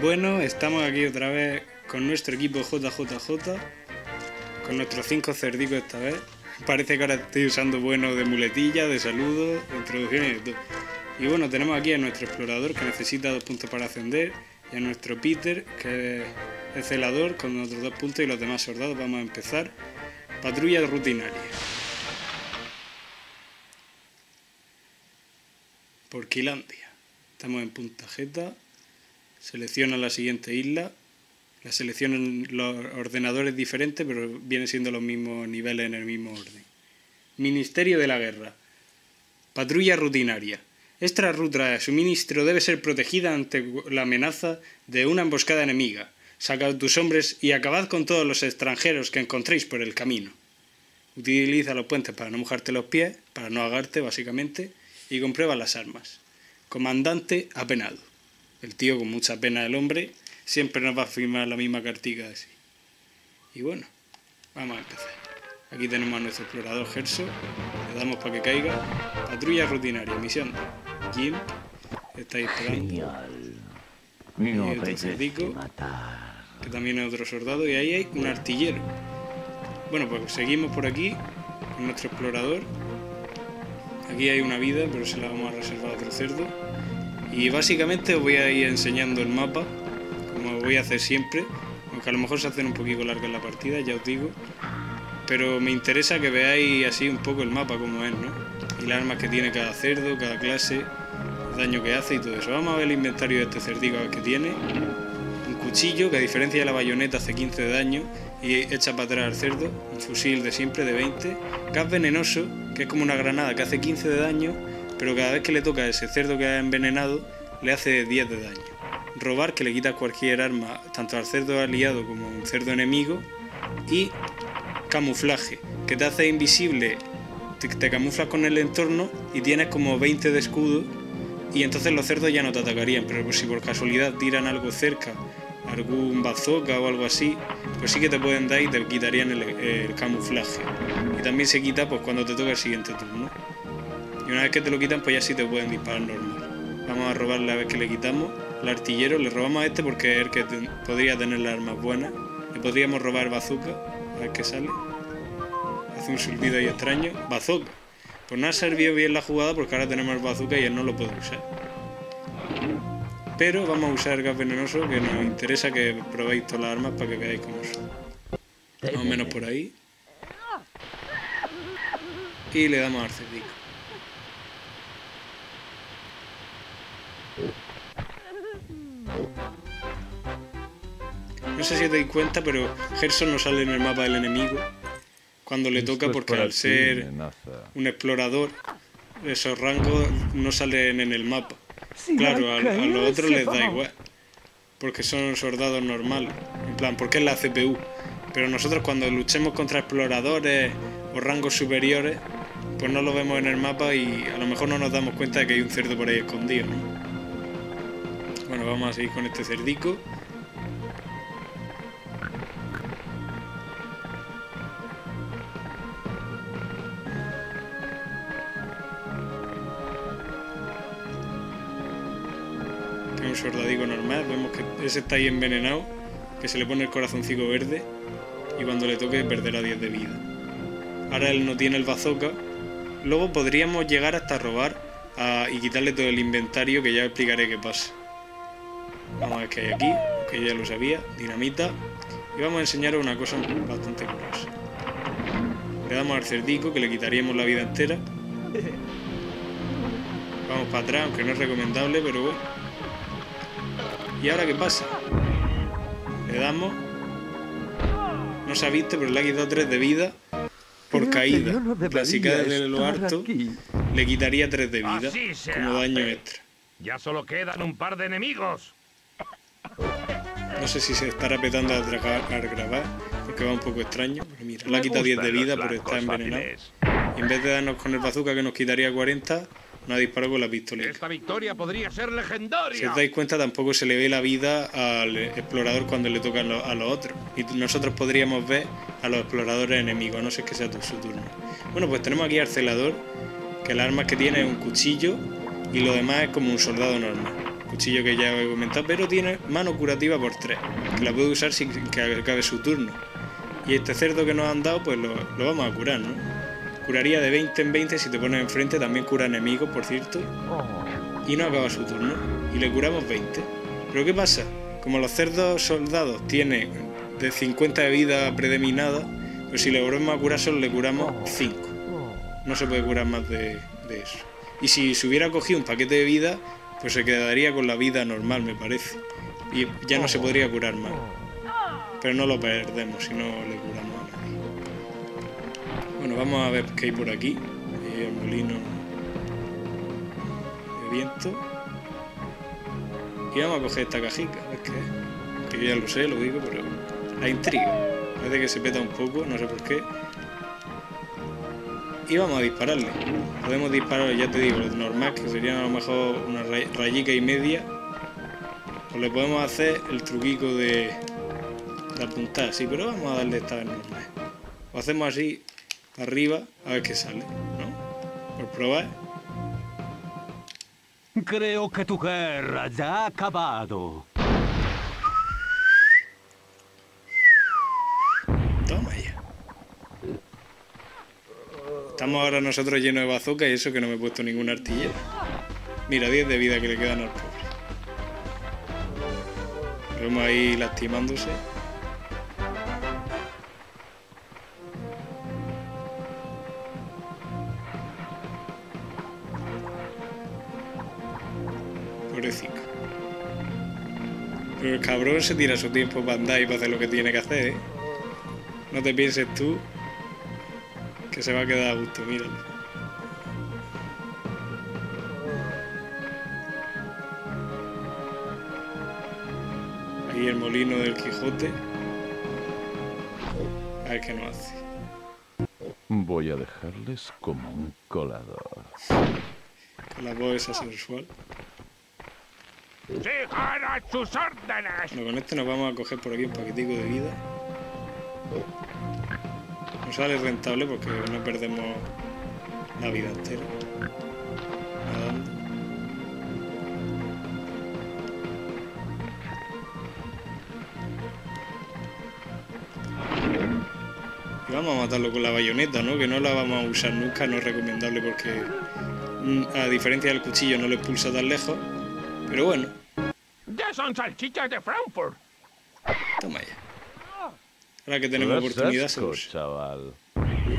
Bueno, estamos aquí otra vez con nuestro equipo JJJ, con nuestros cinco cerdicos esta vez. Parece que ahora estoy usando bueno de muletilla, de saludos, de introducción y todo. Y bueno, tenemos aquí a nuestro explorador que necesita dos puntos para ascender y a nuestro Peter que es celador con otros dos puntos y los demás soldados. Vamos a empezar. Patrulla rutinaria. Por Quilandia. Estamos en Punta Jeta. Selecciona la siguiente isla. La seleccionan los ordenadores diferentes, pero vienen siendo los mismos niveles en el mismo orden. Ministerio de la Guerra. Patrulla rutinaria. Esta ruta de suministro debe ser protegida ante la amenaza de una emboscada enemiga. Sacad tus hombres y acabad con todos los extranjeros que encontréis por el camino. Utiliza los puentes para no mojarte los pies, para no ahogarte básicamente, y comprueba las armas. Comandante apenado. El tío con mucha pena del hombre siempre nos va a firmar la misma cartica así. Y bueno, vamos a empezar. Aquí tenemos a nuestro explorador Gerso. Le damos para que caiga. Patrulla rutinaria, misión. Jim. Estáis esperando. Y otro cerdico. Que también es otro soldado. Y ahí hay un artillero. Bueno, pues seguimos por aquí con nuestro explorador. Aquí hay una vida, pero se la vamos a reservar a otro cerdo. Y básicamente os voy a ir enseñando el mapa, como voy a hacer siempre, aunque a lo mejor se hacen un poquito larga la partida, ya os digo. Pero me interesa que veáis así un poco el mapa como es, ¿no? Y las armas que tiene cada cerdo, cada clase, el daño que hace y todo eso. Vamos a ver el inventario de este cerdico que tiene. Un cuchillo que a diferencia de la bayoneta hace 15 de daño y echa para atrás al cerdo. Un fusil de siempre de 20. Gas venenoso, que es como una granada que hace 15 de daño pero cada vez que le toca a ese cerdo que ha envenenado, le hace 10 de daño. Robar, que le quita cualquier arma, tanto al cerdo aliado como a un cerdo enemigo. Y camuflaje, que te hace invisible, te, te camuflas con el entorno y tienes como 20 de escudo. Y entonces los cerdos ya no te atacarían, pero si por casualidad tiran algo cerca, algún bazooka o algo así, pues sí que te pueden dar y te quitarían el, camuflaje. Y también se quita pues cuando te toca el siguiente turno. Y una vez que te lo quitan, pues ya sí te pueden disparar normal. Vamos a robar la vez que le quitamos. El artillero, le robamos a este porque es el que podría tener las armas buenas. Le podríamos robar bazooka, a ver qué sale. Hace un silbido ahí extraño. Bazooka. Pues no ha servido bien la jugada porque ahora tenemos el bazooka y él no lo puede usar. Pero vamos a usar el gas venenoso que nos interesa que probéis todas las armas para que veáis cómo son. Más o menos por ahí. Y le damos al cerdico. No sé si os dais cuenta, pero Gerson no sale en el mapa del enemigo cuando le toca porque al ser un explorador, esos rangos no salen en el mapa. Claro, a, a los otros les da igual, porque son soldados normales, en plan, porque es la CPU. Pero nosotros cuando luchemos contra exploradores o rangos superiores, pues no lo vemos en el mapa y a lo mejor no nos damos cuenta de que hay un cerdo por ahí escondido. ¿no? Bueno, vamos a seguir con este cerdico. es un soldadico normal. Vemos que ese está ahí envenenado, que se le pone el corazoncito verde y cuando le toque perderá 10 de vida. Ahora él no tiene el bazooka. Luego podríamos llegar hasta robar a- y quitarle todo el inventario que ya explicaré qué pasa. Vamos a ver qué hay aquí, que ya lo sabía, dinamita. Y vamos a enseñaros una cosa bastante curiosa. Le damos al cerdico que le quitaríamos la vida entera. Vamos para atrás, aunque no es recomendable, pero bueno. ¿Y ahora qué pasa? Le damos. No se ha visto, pero le ha quitado 3 de vida por caída. no cae de lo harto, aquí. le quitaría 3 de vida como daño extra. Ya solo quedan un par de enemigos. No sé si se estará petando al, grabar, porque va un poco extraño. Pero mira, le ha quitado 10 de vida por estar envenenado. Y en vez de darnos con el bazooka que nos quitaría 40, nos ha disparado con la pistoleta. Esta victoria podría ser Si legendaria. os dais cuenta, tampoco se le ve la vida al explorador cuando le toca a lo- a los otros. Y nosotros podríamos ver a los exploradores enemigos, a no ser que sea su turno. Bueno, pues tenemos aquí al celador, que las armas que tiene es un cuchillo y lo demás es como un soldado normal. Cuchillo que ya he comentado, pero tiene mano curativa por 3, que la puede usar sin que acabe su turno. Y este cerdo que nos han dado, pues lo, vamos a curar, ¿no? Curaría de 20 en 20 si te pones enfrente, también cura enemigos, por cierto. Y no acaba su turno. Y le curamos 20. Pero ¿qué pasa? Como los cerdos soldados tienen de 50 de vida predeterminada, pues si le volvemos a curar solo le curamos 5. No se puede curar más de eso. Y si se hubiera cogido un paquete de vida, pues se quedaría con la vida normal, me parece. Y ya no se podría curar más. Pero no lo perdemos si no le curamos a nadie. Bueno, vamos a ver qué hay por aquí. Ahí el molino de viento. Y vamos a coger esta cajica, a ver qué es. Que ya lo sé, lo digo, pero la intriga. Parece que se peta un poco, no sé por qué. Y vamos a dispararle. Podemos disparar, ya te digo, lo normal, que serían a lo mejor una ray- rayica y media. O le podemos hacer el truquico de, de apuntar, sí, pero vamos a darle esta vez normal. O hacemos así, arriba, a ver qué sale, ¿no? Por probar. Creo que tu guerra ya ha acabado. Toma ya. Estamos ahora nosotros llenos de bazooka y eso que no me he puesto ningún artillero. Mira, 10 de vida que le quedan al pobre. Vemos ahí lastimándose. Pobrecito. Pero el cabrón se tira su tiempo para andar y para hacer lo que tiene que hacer, ¿eh? No te pienses tú que se va a quedar a gusto, míralo. Ahí el molino del Quijote. A ver qué nos hace. Voy a dejarles como un colador. Con la voz esa sensual. ¡Sigan a sus órdenes! Bueno, con este nos vamos a coger por aquí un paquetico de vida. Sale rentable porque no perdemos la vida entera. Nadando. Y vamos a matarlo con la bayoneta, ¿no? Que no la vamos a usar nunca, no es recomendable porque mm, a diferencia del cuchillo no lo expulsa tan lejos. Pero bueno, ¡Ya son salchichas de Frankfurt! Toma ya. Ahora que tenemos oportunidad, se chaval.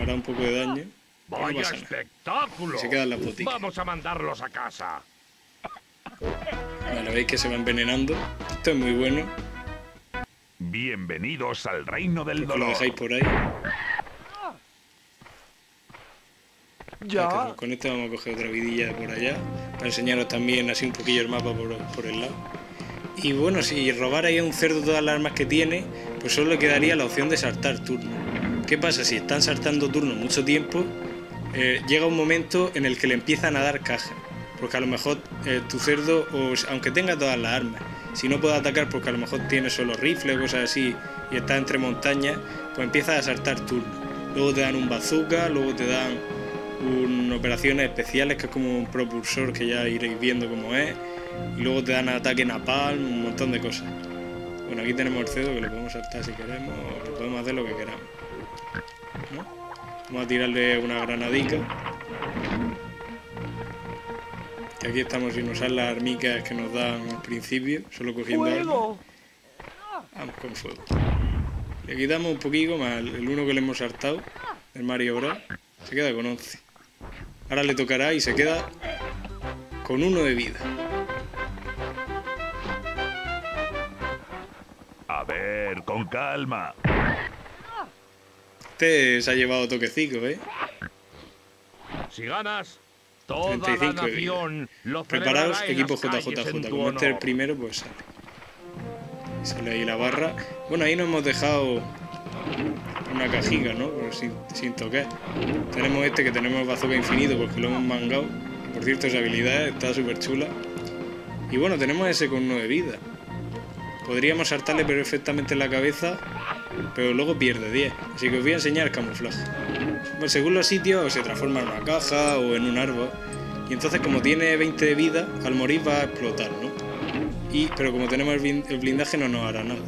hará un poco de daño. ¡Vaya espectáculo! Se quedan las boticas. Vamos a mandarlos a casa. Vale, veis que se va envenenando. Esto es muy bueno. Bienvenidos al reino del que lo dolor. dejáis por ahí. Ya. Con este vamos a coger otra vidilla por allá. Para enseñaros también así un poquillo el mapa por, por el lado. Y bueno, si robarais a un cerdo todas las armas que tiene, pues solo le quedaría la opción de saltar turno. ¿Qué pasa? Si están saltando turno mucho tiempo, eh, llega un momento en el que le empiezan a dar caja. Porque a lo mejor eh, tu cerdo, aunque tenga todas las armas, si no puede atacar porque a lo mejor tiene solo rifle o cosas así y está entre montañas, pues empieza a saltar turno. Luego te dan un bazooka, luego te dan un operaciones especiales que es como un propulsor que ya iréis viendo cómo es. Y luego te dan ataque napalm, un montón de cosas. Bueno, aquí tenemos el cerdo que lo podemos saltar si queremos, o lo podemos hacer lo que queramos. ¿no? Vamos a tirarle una granadica. Que aquí estamos sin usar las armicas que nos dan al principio, solo cogiendo armas. Vamos con fuego. Le quitamos un poquito más el el uno que le hemos saltado, el Mario Bros. Se queda con 11. Ahora le tocará y se queda con uno de vida. Con calma. Este se ha llevado toquecico, ¿eh? Si ganas, toda 35 la de vida. nación lo Preparaos, equipo JJJ. Como este es el primero, pues sale. Sale ahí la barra. Bueno, ahí nos hemos dejado una cajica, ¿no? Pero sin, sin tocar. Tenemos este que tenemos bazooka infinito porque lo hemos mangado. Por cierto, esa habilidad está súper chula. Y bueno, tenemos ese con 9 vida. Podríamos saltarle perfectamente en la cabeza, pero luego pierde 10. Así que os voy a enseñar camuflaje. Según los sitios se transforma en una caja o en un árbol. Y entonces como tiene 20 de vida, al morir va a explotar, ¿no? Y, pero como tenemos el blindaje no nos hará nada.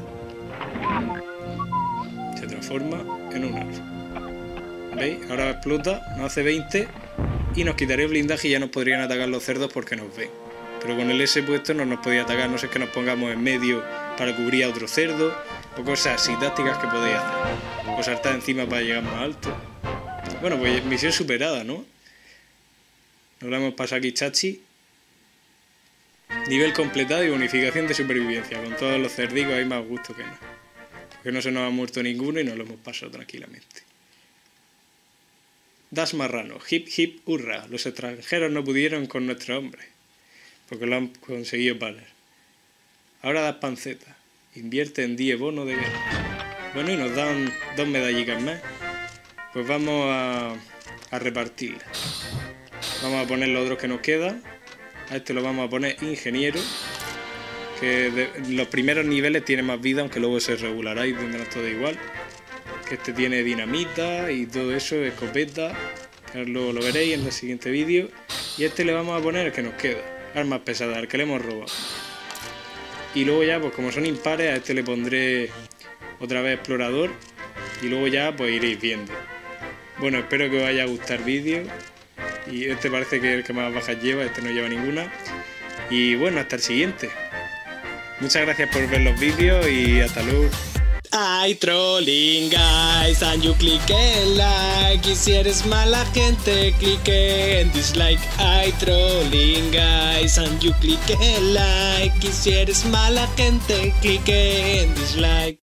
Se transforma en un árbol. ¿Veis? Ahora explota, nos hace 20 y nos quitaría el blindaje y ya nos podrían atacar los cerdos porque nos ven. Pero con el S puesto no nos podía atacar, no sé que nos pongamos en medio para cubrir a otro cerdo o cosas así tácticas que podéis hacer. O saltar encima para llegar más alto. Bueno, pues misión superada, ¿no? Nos la hemos pasado aquí chachi. Nivel completado y bonificación de supervivencia. Con todos los cerdicos hay más gusto que no. Porque no se nos ha muerto ninguno y nos lo hemos pasado tranquilamente. Das Marrano, hip hip hurra. Los extranjeros no pudieron con nuestro hombre. Porque lo han conseguido valer. Ahora das panceta. Invierte en 10 bonos de guerra. Bueno, y nos dan dos medallitas más. Pues vamos a, a repartirlas. Vamos a poner los otros que nos quedan. A este lo vamos a poner ingeniero. Que de- los primeros niveles tiene más vida, aunque luego se regulará y tendrán todo igual. Que este tiene dinamita y todo eso, escopeta. Luego lo veréis en el siguiente vídeo. Y a este le vamos a poner el que nos queda. Armas pesadas, el que le hemos robado. Y luego ya, pues como son impares, a este le pondré otra vez explorador. Y luego ya pues iréis viendo. Bueno, espero que os haya gustado el vídeo. Y este parece que es el que más bajas lleva, este no lleva ninguna. Y bueno, hasta el siguiente. Muchas gracias por ver los vídeos y hasta luego. Hay trolling guys and you click en like. Y si eres mala gente click en dislike. Hay trolling guys and you click en like. Y si eres mala gente click en dislike